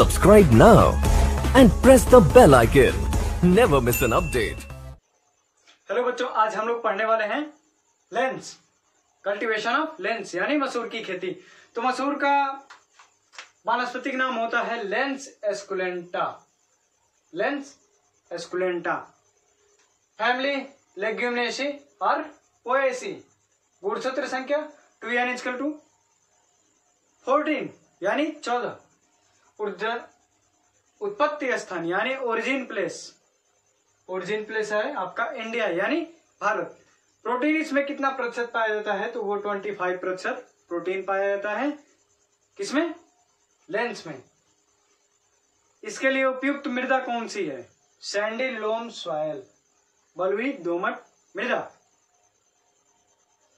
Subscribe now and press the bell icon. Never miss an update. Hello बच्चों, आज हम लोग पढ़ने वाले हैं लेंस कल्टीवेशन ऑफ़ लेंस यानी मसूर की खेती। तो मसूर का वानस्पतिक नाम होता है lens esculenta lens esculenta family leguminosae और पोएसी गुणसूत्र संख्या टू यानी इजकल टू फोर्टीन यानी चौदह। ऊर्जा उत्पत्ति स्थान, यानी ओरिजिन प्लेस ओरिजिन प्लेस है आपका इंडिया यानी भारत। प्रोटीन इसमें कितना प्रतिशत पाया जाता है? तो वो ट्वेंटी फाइव प्रतिशत प्रोटीन पाया जाता है। किसमें? लेंस में। इसके लिए उपयुक्त मृदा कौन सी है? सैंडी लोम सॉयल बलुई, दोमट मृदा।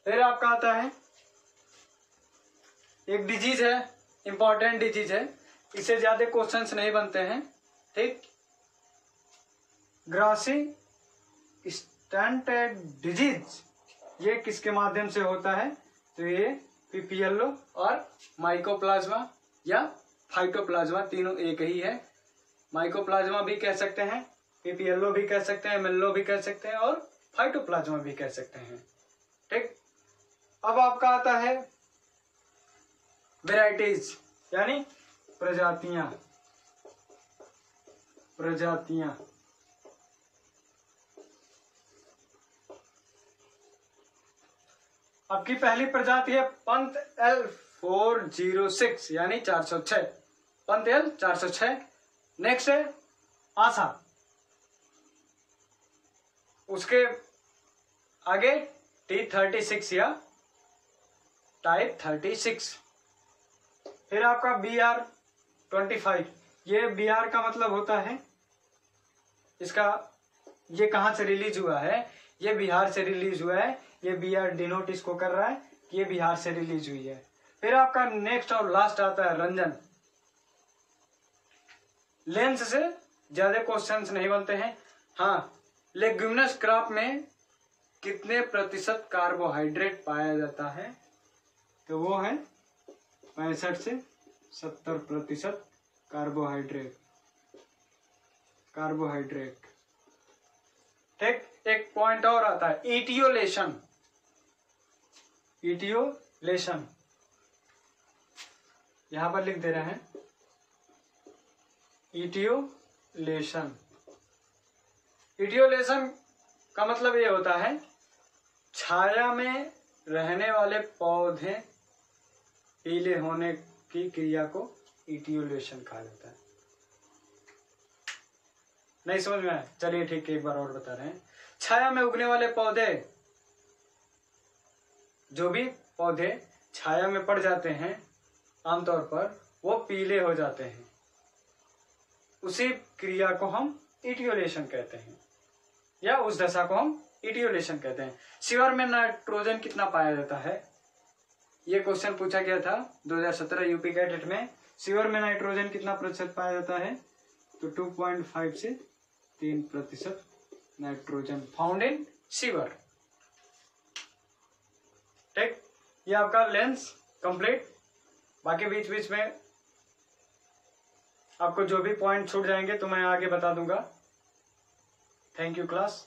फिर आपका आता है, एक डिज़ीज़ है इंपॉर्टेंट डिज़ीज़ है। इससे ज़्यादा क्वेश्चंस नहीं बनते हैं, ठीक? ग्रासी स्टंटेड डिज़ीज़ ये किसके माध्यम से होता है? तो ये पीपीएलओ और माइकोप्लाज्मा या फाइटोप्लाज्मा तीनों एक ही है। माइकोप्लाज्मा भी कह सकते हैं, पीपीएलओ भी कह सकते हैं मेल्लो भी कह सकते हैं और फाइटोप्लाज्मा भी कह सकते हैं, ठीक? अब आपका आता है वेराइटीज यानी प्रजातियाँ प्रजातियाँ। आपकी पहली प्रजाति है Pant L four zero six, यानी चार सौ छ पंत एल चार सौ छ नेक्स्ट है आशा। उसके आगे टी थर्टी सिक्स या टाइप थर्टी सिक्स। फिर आपका बी आर ट्वेंटी फाइव। ये बी आर का मतलब होता है, इसका ये कहाँ से रिलीज़ हुआ है? ये बिहार से रिलीज़ हुआ है। ये बी आर डिनोट इसको कर रहा है ये बिहार से रिलीज़ हुई है। फिर आपका नेक्स्ट और लास्ट आता है रंजन। लेंस से ज़्यादा क्वेश्चंस नहीं बनते हैं। हाँ लेग्यूमिनस क्रॉप में कितने प्रतिशत कार्बोहाइड्रेट पाया जाता है? तो वो है पैंसठ से सत्तर प्रतिशत कार्बोहाइड्रेट कार्बोहाइड्रेट ठीक एक पॉइंट और आता है। इटियोलेशन इटियोलेशन यहाँ पर लिख दे रहे हैं। इटियोलेशन इटियोलेशन का मतलब ये होता है, छाया में रहने वाले पौधे पीले होने की क्रिया को इटियोलेशन कहा जाता है। नहीं समझ में चलिए ठीक है, एक बार और बता रहे हैं। छाया में उगने वाले पौधे, जो भी पौधे छाया में पड़ जाते हैं, आमतौर पर वो पीले हो जाते हैं। उसी क्रिया को हम इटियोलेशन कहते हैं, या उस दशा को हम इटियोलेशन कहते हैं। शिवर में नाइट्रोजन कितना पाया जाता है? ये क्वेश्चन पूछा गया था 2017 यूपी कैडेट में शिवर में नाइट्रोजन कितना प्रतिशत पाया जाता है? तो 2.5 से तीन प्रतिशत नाइट्रोजन फाउंड इन शिवर ठीक? ये आपका लेंस कंप्लीट बाकी बीच बीच में आपको जो भी पॉइंट छूट जाएँगे तो मैं आगे बता दूँगा। Thank you class